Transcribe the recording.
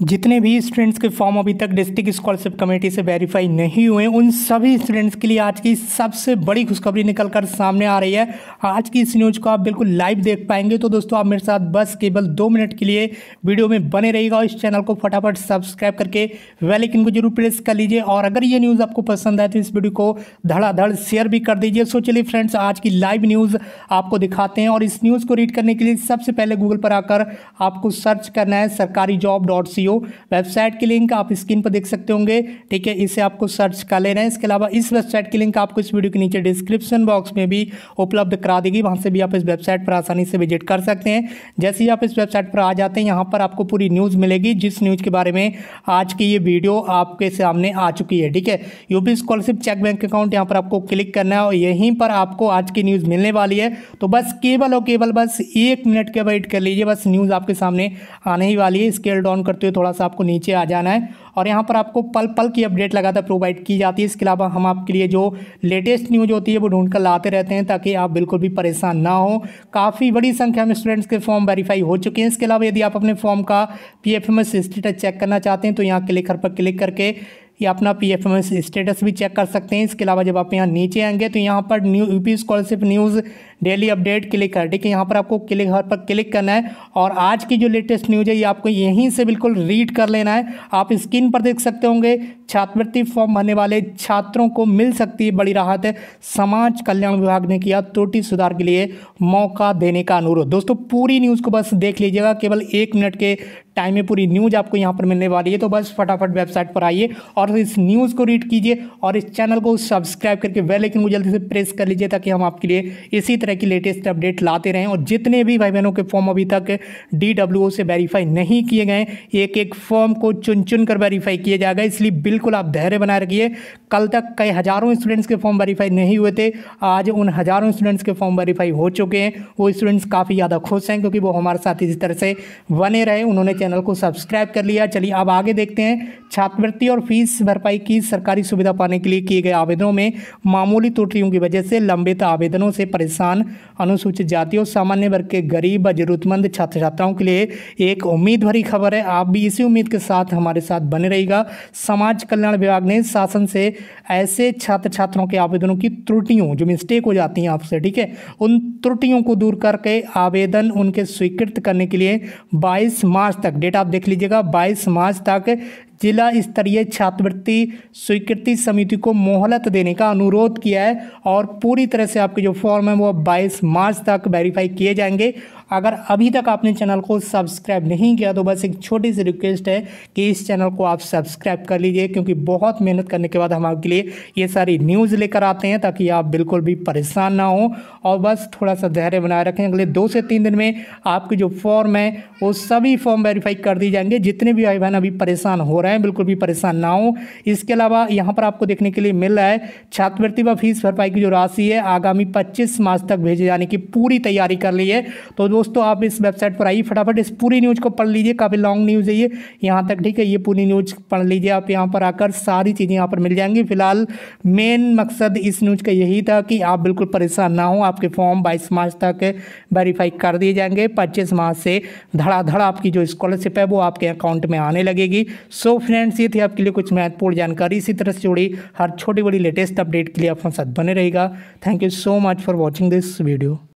जितने भी स्टूडेंट्स के फॉर्म अभी तक डिस्ट्रिक्ट स्कॉलरशिप कमेटी से वेरीफाई नहीं हुए, उन सभी स्टूडेंट्स के लिए आज की सबसे बड़ी खुशखबरी निकल कर सामने आ रही है। आज की इस न्यूज़ को आप बिल्कुल लाइव देख पाएँगे। तो दोस्तों, आप मेरे साथ बस केवल दो मिनट के लिए वीडियो में बने रहेगा और इस चैनल को फटाफट सब्सक्राइब करके वेलाइकन को ज़रूर प्रेस कर लीजिए। और अगर ये न्यूज़ आपको पसंद आए तो इस वीडियो को धड़ाधड़ शेयर भी कर दीजिए। सो चलिए फ्रेंड्स आज की लाइव न्यूज़ आपको दिखाते हैं। और इस न्यूज़ को रीड करने के लिए सबसे पहले गूगल पर आकर आपको सर्च करना है सरकारी job dot C O website की लिंक आप स्क्रीन पर देख सकते होंगे। ठीक है, इसे आपको सर्च कर लेना है। इसके अलावा इस वेबसाइट की लिंक आपको इस वीडियो के नीचे डिस्क्रिप्शन बॉक्स में भी उपलब्ध करा देगी। वहाँ से भी आप इस वेबसाइट पर आसानी से विज़िट कर सकते हैं। जैसे ही आप इस वेबसाइट पर आ जाते हैं, यहाँ पर आपको पूरी न्यूज़ मिलेगी। जिस न्यूज़ के बारे में आज की ये वीडियो आपके सामने आ चुकी है। ठीक है UP scholarship check bank account यहाँ पर आपको क्लिक करना है और यहीं पर आपको आज की न्यूज़ मिलने वाली है। तो बस केवल और केवल बस एक मिनट के वेट कर लीजिए। बस न्यूज़ आपके सामने आने ही वाली है। स्केल डाउन करते हुए थोड़ा सा आपको नीचे आ जाना है। और यहाँ पर आपको पल पल की अपडेट लगातार प्रोवाइड की जाती है। इसके अलावा हम आपके लिए जो लेटेस्ट न्यूज़ होती है, वो ढूंढ कर लाते रहते हैं ताकि आप बिल्कुल भी परेशान ना हो। काफ़ी बड़ी संख्या में स्टूडेंट्स के फॉर्म वेरीफाई हो चुके हैं। इसके अलावा यदि आप अपने फॉर्म का P F M S status check करना चाहते हैं तो यहाँ क्लिक, हर पर क्लिक करके या अपना P F M S status भी चेक कर सकते हैं। इसके अलावा जब आप यहाँ नीचे आएँगे तो यहाँ पर new U P scholarship news daily update click कर। ठीक है, यहाँ पर आपको क्लिक हर पर क्लिक करना है और आज की जो लेटेस्ट न्यूज़ है, ये आपको यहीं से बिल्कुल रीड कर लेना है। आप स्क्रीन पर देख सकते होंगे, छात्रवृत्ति फॉर्म भरने वाले छात्रों को मिल सकती है, बड़ी राहत है। समाज कल्याण विभाग ने किया त्रुटि सुधार के लिए मौका देने का अनुरोध। दोस्तों, पूरी न्यूज़ को बस देख लीजिएगा, केवल एक मिनट के टाइम में पूरी न्यूज़ आपको यहाँ पर मिलने वाली है। तो बस फटाफट वेबसाइट पर आइए और इस न्यूज़ को रीड कीजिए और इस चैनल को सब्सक्राइब करके वेल लेकिन को जल्दी से प्रेस कर लीजिए ताकि हम आपके लिए इसी तरह की लेटेस्ट अपडेट लाते रहें और जितने भी भाई बहनों के फॉर्म अभी तक डीडब्ल्यूओ से वेरीफाई नहीं किए गए एक एक फॉर्म को चुन चुन कर वेरीफाई किया जाएगा। इसलिए बिल्कुल आप धैर्य बनाए रखिए। कल तक कई हज़ारों स्टूडेंट्स के फॉर्म वेरीफाई नहीं हुए थे। आज उन हज़ारों स्टूडेंट्स के फॉर्म वेरीफाई हो चुके हैं। वो स्टूडेंट्स काफ़ी ज़्यादा खुश हैं क्योंकि वो हमारे साथ इसी तरह से बने रहे। उन्होंने चैनल को सब्सक्राइब कर लिया। चलिए अब आगे देखते हैं। छात्रवृत्ति और फ़ीस भरपाई की सरकारी सुविधा पाने के लिए किए गए आवेदनों में मामूली त्रुटियों की वजह से लंबित आवेदनों से परेशान अनुसूचित जाति और सामान्य वर्ग के गरीब, जरूरतमंद छात्र छात्राओं के लिए एक उम्मीद भरी खबर है। आप भी इसी उम्मीद के साथ हमारे साथ बने रहेगा समाज कल्याण विभाग ने शासन से ऐसे छात्र छात्राओं के आवेदनों की त्रुटियों, जो मिस्टेक हो जाती हैं आपसे, ठीक है? उन त्रुटियों को दूर करके आवेदन उनके स्वीकृत करने के लिए 22 मार्च तक डेट आप देख लीजिएगा। 22 मार्च तक जिला स्तरीय छात्रवृत्ति स्वीकृति समिति को मोहलत देने का अनुरोध किया है और पूरी तरह से आपके जो फॉर्म है वो 22 मार्च तक वेरीफाई किए जाएँगे। अगर अभी तक आपने चैनल को सब्सक्राइब नहीं किया तो बस एक छोटी सी रिक्वेस्ट है कि इस चैनल को आप सब्सक्राइब कर लीजिए, क्योंकि बहुत मेहनत करने के बाद हम आपके लिए ये सारी न्यूज़ लेकर आते हैं ताकि आप बिल्कुल भी परेशान ना हो। और बस थोड़ा सा धैर्य बनाए रखें, अगले दो से तीन दिन में आपके जो फॉर्म है, वो सभी फॉर्म वेरीफाई कर दिए जाएँगे। जितने भी भाई बहन अभी परेशान हो रहे हैं, बिल्कुल भी परेशान ना हो। इसके अलावा यहाँ पर आपको देखने के लिए मिल रहा है, छात्रवृत्ति व फ़ीस भरपाई की जो राशि है, आगामी पच्चीस मार्च तक भेजे जाने की पूरी तैयारी कर ली है। तो दोस्तों, आप इस वेबसाइट पर आइए, फटाफट इस पूरी न्यूज़ को पढ़ लीजिए, काफ़ी लॉन्ग न्यूज़ है ये। यहाँ तक ठीक है, ये पूरी न्यूज़ पढ़ लीजिए, आप यहाँ पर आकर सारी चीज़ें यहाँ पर मिल जाएँगी। फ़िलहाल मेन मकसद इस न्यूज़ का यही था कि आप बिल्कुल परेशान ना हो, आपके फॉर्म बाईस मार्च तक वेरीफाई कर दिए जाएँगे। पच्चीस मार्च से धड़ाधड़ आपकी जो स्कॉलरशिप है, वो आपके अकाउंट में आने लगेगी। सो फ्रेंड्स ये थी आपके लिए कुछ महत्वपूर्ण जानकारी। इसी तरह से जुड़ी हर छोटी बड़ी लेटेस्ट अपडेट के लिए अपने साथ बने रहेगा thank you so much for watching this video